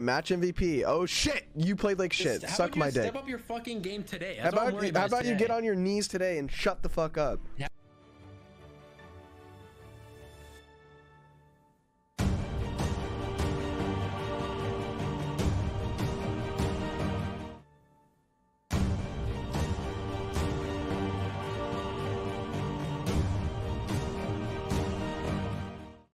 Match MVP. Oh shit! You played like shit. How Suck my dick. Step up your fucking game today. How That's what I'm about, how about you get on your knees today and shut the fuck up?